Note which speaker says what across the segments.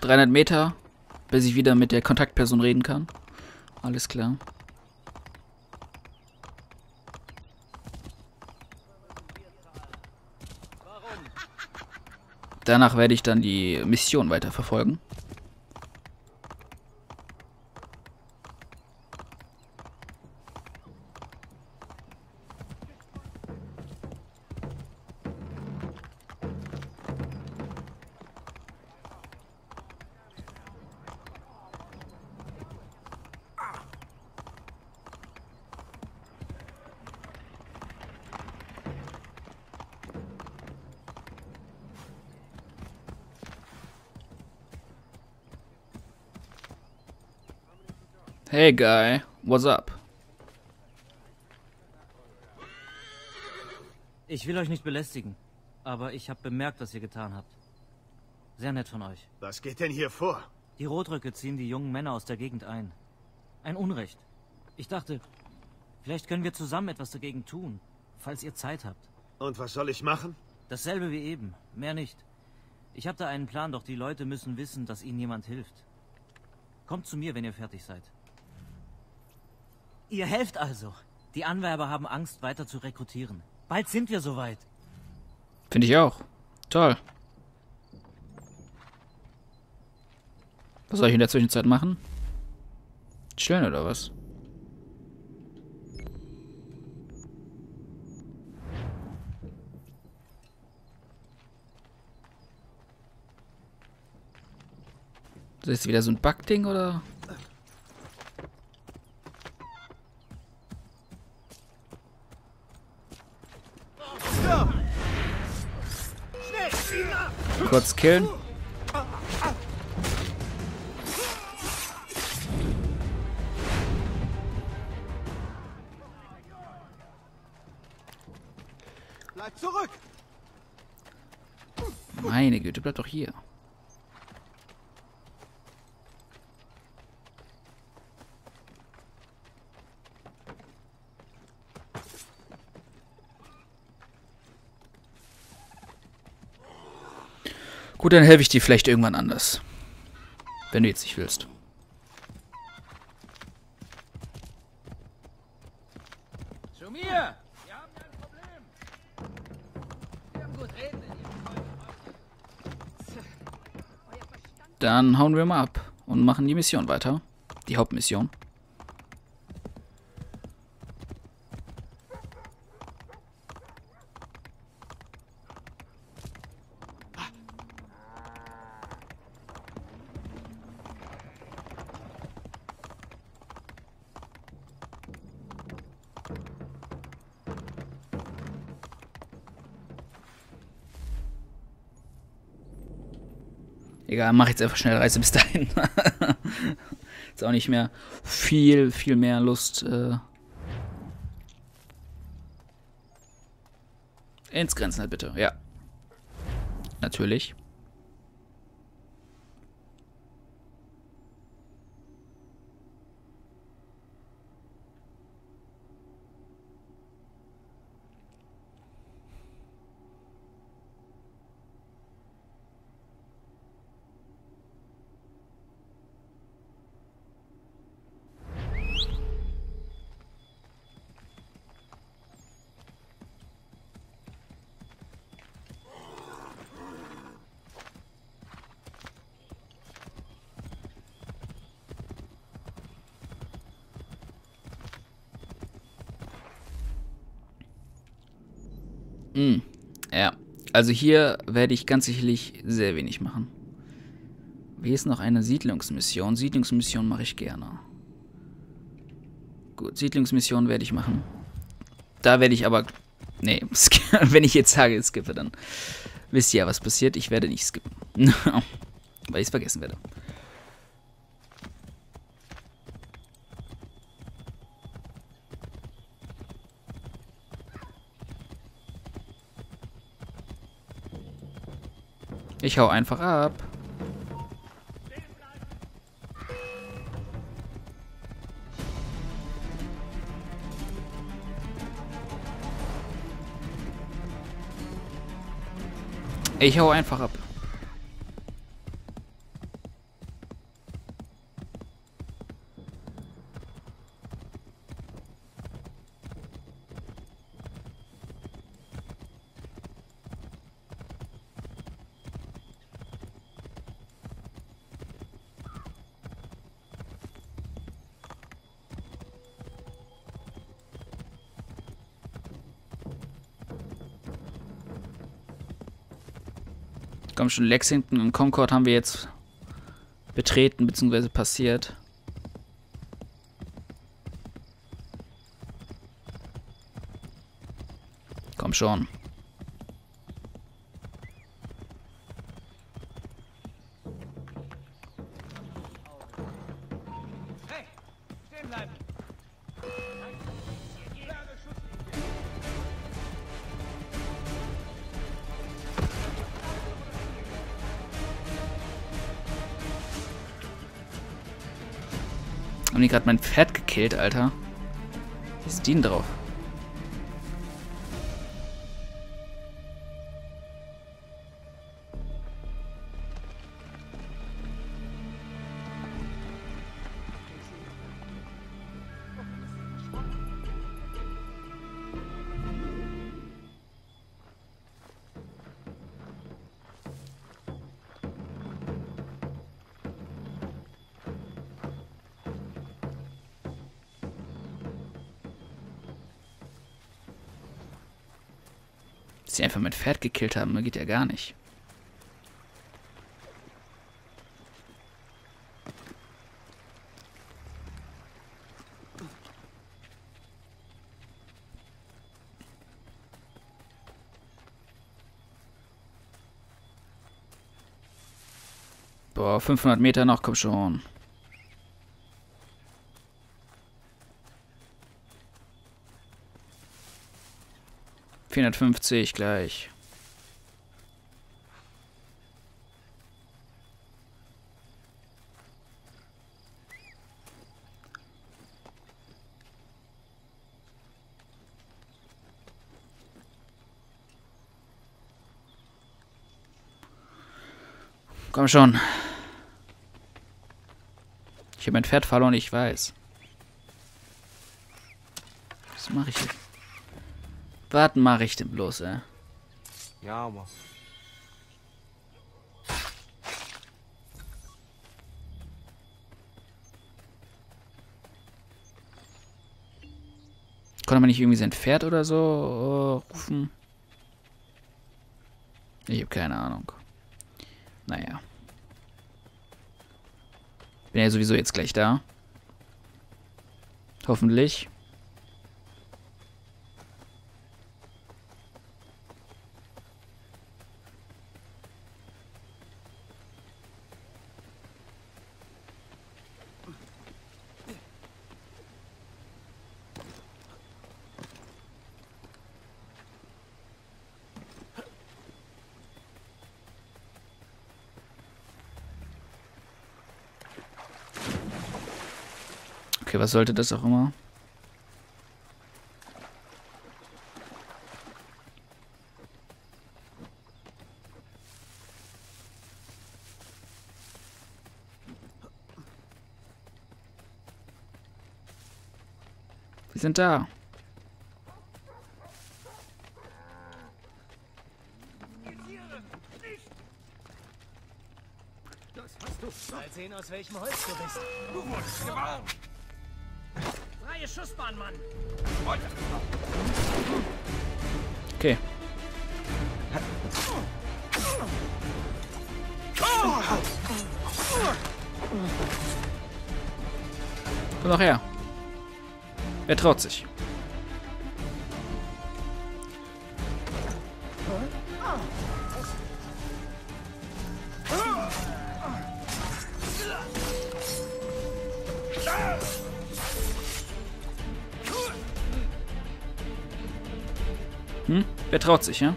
Speaker 1: 300 Meter, bis ich wieder mit der Kontaktperson reden kann. Alles klar. Danach werde ich dann die Mission weiterverfolgen. Hey guy, what's up?
Speaker 2: Ich will euch nicht belästigen, aber ich habe bemerkt, was ihr getan habt. Sehr nett von euch.
Speaker 3: Was geht denn hier vor?
Speaker 2: Die Rotröcke ziehen die jungen Männer aus der Gegend ein. Ein Unrecht. Ich dachte, vielleicht können wir zusammen etwas dagegen tun, falls ihr Zeit habt.
Speaker 3: Und was soll ich machen?
Speaker 2: Dasselbe wie eben, mehr nicht. Ich habe da einen Plan, doch die Leute müssen wissen, dass ihnen jemand hilft. Kommt zu mir, wenn ihr fertig seid. Ihr helft also. Die Anwerber haben Angst, weiter zu rekrutieren. Bald sind wir soweit.
Speaker 1: Finde ich auch. Toll. Was soll ich in der Zwischenzeit machen? Chillen oder was? Das ist wieder so ein Bug-Ding oder? Kurz killen.
Speaker 3: Bleib zurück!
Speaker 1: Meine Güte, bleib doch hier. Gut, dann helfe ich dir vielleicht irgendwann anders. Wenn du jetzt nicht willst.
Speaker 4: Zu mir! Wir haben ein Problem! Wir haben gut reden in
Speaker 1: Dann hauen wir mal ab und machen die Mission weiter. Die Hauptmission. Egal, mach jetzt einfach schnell Reise bis dahin. Ist auch nicht mehr viel, viel mehr Lust. Äh, ins Grenzen halt bitte, ja. Natürlich. Mm, ja, also hier werde ich ganz sicherlich sehr wenig machen. Wie ist noch eine Siedlungsmission? Siedlungsmission mache ich gerne. Gut, Siedlungsmission werde ich machen. Da werde ich aber... Nee, wenn ich jetzt sage, skippe, dann wisst ihr ja, was passiert. Ich werde nicht skippen. Weil ich es vergessen werde. Ich hau einfach ab. Ich hau einfach ab. Komm schon, Lexington und Concord haben wir jetzt betreten bzw. passiert. Komm schon. Haben die gerade mein Pferd gekillt, Alter? Wie ist die denn drauf? Sie einfach mein Pferd gekillt haben, das geht ja gar nicht. Boah, 500 Meter noch, komm schon. Vierhundertfünfzig gleich. Komm schon. Ich habe mein Pferd verloren, ich weiß. Was mache ich jetzt? Was mache ich denn bloß, ey?
Speaker 5: Ja, Mann.
Speaker 1: Konnte man nicht irgendwie sein Pferd oder so äh, rufen? Ich habe keine Ahnung. Naja. Bin ja sowieso jetzt gleich da. Hoffentlich. Okay, was sollte das auch immer? Wir sind da.
Speaker 2: Mal sehen, aus welchem Holz du bist.
Speaker 4: Du wurdest gewarnt.
Speaker 2: Schussbahn, Mann.
Speaker 1: Okay. Komm doch her. Wer traut sich? Wer traut sich, ja?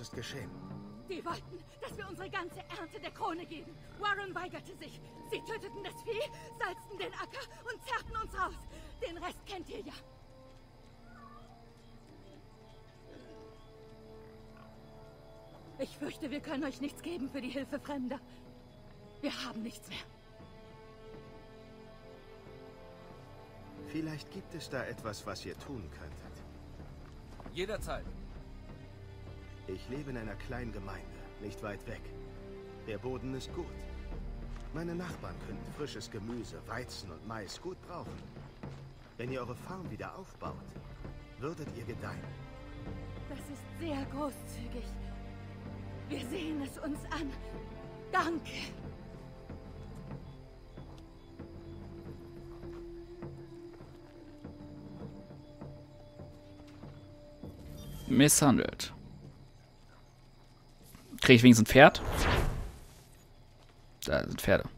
Speaker 3: Was ist geschehen?
Speaker 6: Die wollten, dass wir unsere ganze Ernte der Krone geben. Warren weigerte sich. Sie töteten das Vieh, salzten den Acker und zerrten uns raus. Den Rest kennt ihr ja. Ich fürchte, wir können euch nichts geben für die Hilfe Fremder. Wir haben nichts mehr.
Speaker 3: Vielleicht gibt es da etwas, was ihr tun könntet.
Speaker 4: Jederzeit.
Speaker 3: Ich lebe in einer kleinen Gemeinde, nicht weit weg. Der Boden ist gut. Meine Nachbarn könnten frisches Gemüse, Weizen und Mais gut brauchen. Wenn ihr eure Farm wieder aufbaut, würdet ihr gedeihen.
Speaker 6: Das ist sehr großzügig. Wir sehen es uns an. Danke.
Speaker 1: Misshandelt. Kriege ich wenigstens ein Pferd? Da sind Pferde.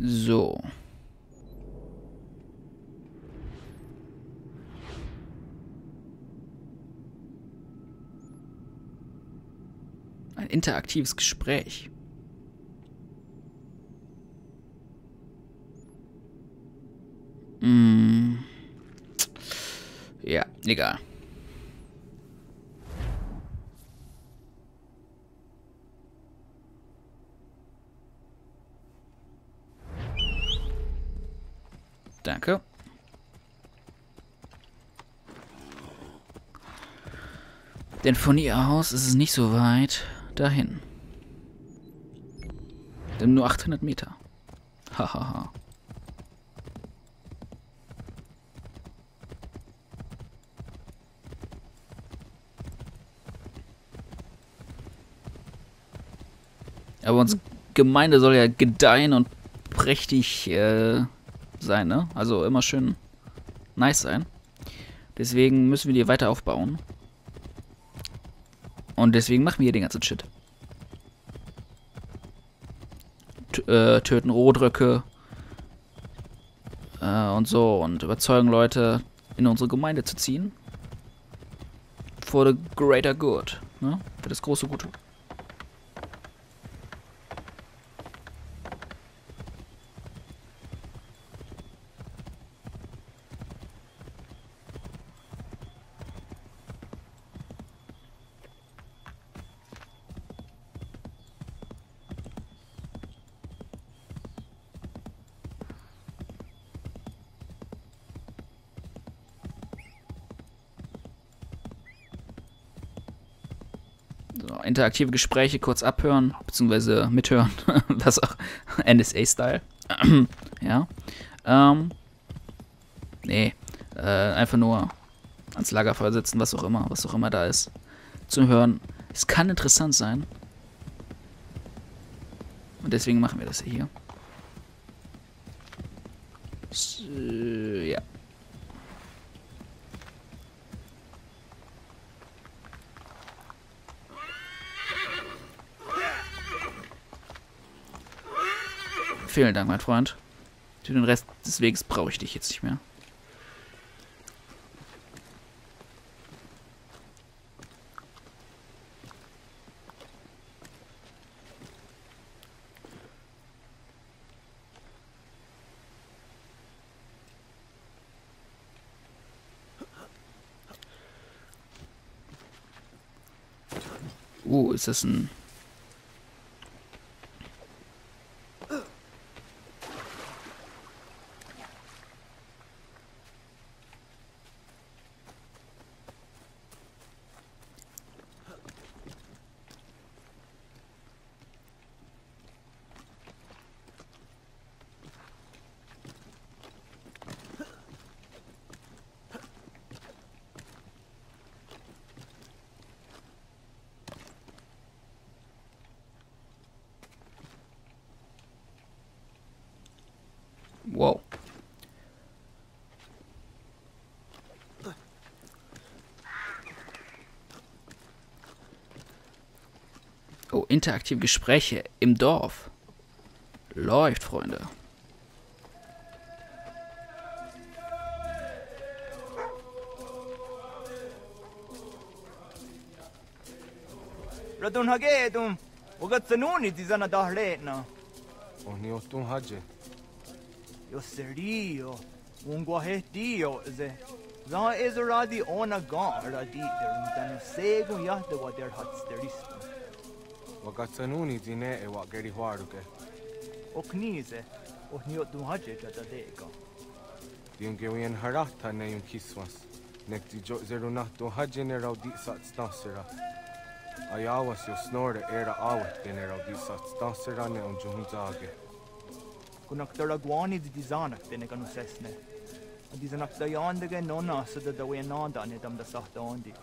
Speaker 1: So. Ein interaktives Gespräch. Mm. Ja, egal. Danke. Denn von ihr aus ist es nicht so weit dahin. Denn nur 800 Meter. Hahaha. Aber unsere Gemeinde soll ja gedeihen und prächtig äh, sein, ne? Also immer schön nice sein. Deswegen müssen wir die weiter aufbauen. Und deswegen machen wir hier den ganzen Shit. T äh, töten Rohdröcke. Äh, und so. Und überzeugen Leute, in unsere Gemeinde zu ziehen. For the greater good. Ne? Für das große Gute. Interaktive Gespräche kurz abhören, beziehungsweise mithören, was auch NSA-Style. ja. Ähm, nee, äh, einfach nur ans Lagerfeuer sitzen, was auch immer, was auch immer da ist, zu hören. Es kann interessant sein. Und deswegen machen wir das hier. So, ja. Vielen Dank, mein Freund. Für den Rest des Weges brauche ich dich jetzt nicht mehr. Uh, ist das ein Wow. Oh, interaktive Gespräche im Dorf. Läuft, Freunde.
Speaker 7: Radun hagedum, ugatsanuni tizana dahletna.
Speaker 5: Oni otun haje.
Speaker 7: Yo serio. Ungwa he dio ze. Za is a radi ona ga radi der dan sego yahta
Speaker 5: Vagazzanuni dine e waqgeri ħwaruke.
Speaker 7: U knize, u ħnijoqdu ħagġeġa ta'
Speaker 5: dejka. Din għewjen ħaratta nejum kiswas, nek diġoq zeru naħdu ħagġen eraw diqsat snasira. Ajawas jo snore era għawet din eraw diqsat snasira nejum ġuħun zage.
Speaker 7: Kun aktar għwani di dizanak din għanu sesne. Dizanak da jandega non nasa da e da għwen nanda nedam da saħta għandi.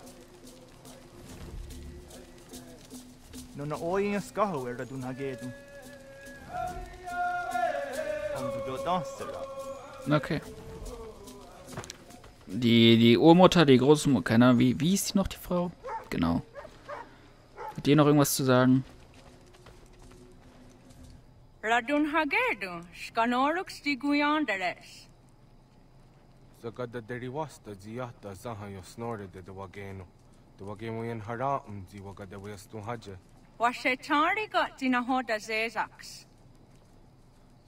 Speaker 7: Er da dun hagedum. Om du do dasera.
Speaker 1: Okay. Die, die Urmutter, die Großmutter, keine Ahnung, wie, wie ist die noch, die Frau? Genau. Hat die noch irgendwas zu sagen?
Speaker 8: Radun Hagerdu, Skanorux di Guyandares.
Speaker 5: Zagada deri wasta ziyata zaha yo snore de de wageno. De wagemo yen hara um zi wagada westu haje.
Speaker 8: washetariga tinahoda
Speaker 5: zezaks.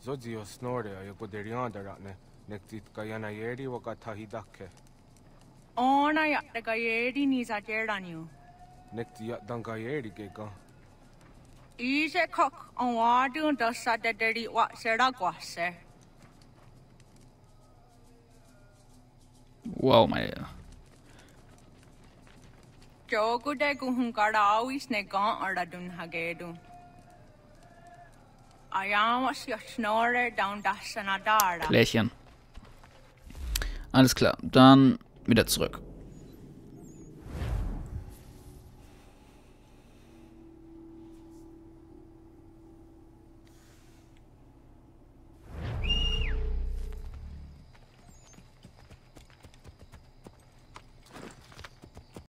Speaker 5: Zodzio snore a yopoderianda ratne, nektit kayana yeri wakatahidake.
Speaker 8: Ona yattaga yeri
Speaker 5: nizajeranyu. Nekti yatdanga yeri geka.
Speaker 8: Ise kok onwadun dasa dederi wa seragwase.
Speaker 1: Wow, my
Speaker 8: dear. De guhunkara awis ne gan aradun hagedu. Ayamas yosnore down da sanadara.
Speaker 1: Klärchen. Alles klar, dann wieder zurück.